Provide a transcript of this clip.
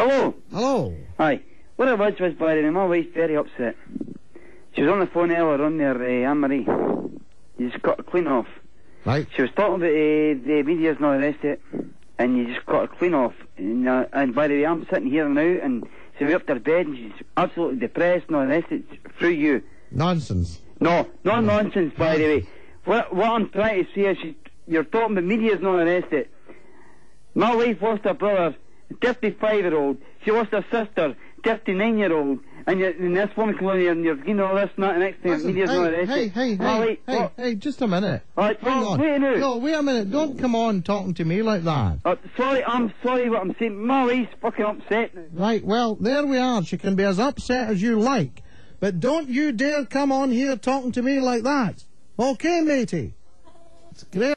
Hello. Hello. Hi. What it was was, by the way, my wife's very upset. She was on the phone earlier on there, uh, Anne-Marie. You just got to clean off. Right. She was talking about uh, the media's not arrested, and you just got to clean off. And, uh, and by the way, I'm sitting here now, and she went up to her bed, and she's absolutely depressed, not arrested, through you. Nonsense. No, no nonsense, by the way. What, what I'm trying to say is, she, you're talking about media's not arrested. My wife lost her brother, 35-year-old. She lost her sister, 39-year-old. And, you and this woman comes on here and you're getting all this and that, and next thing Listen, media's hey, not arrested. hey, hey, hey, wife- hey, what? hey, just a minute. Right, Hang well, on. wait a minute. No, wait a minute. Don't come on talking to me like that. Uh, sorry, I'm sorry what I'm saying. Wife's fucking upset now. Right, well, there we are. She can be as upset as you like. But don't you dare come on here talking to me like that. Okay, matey? It's great.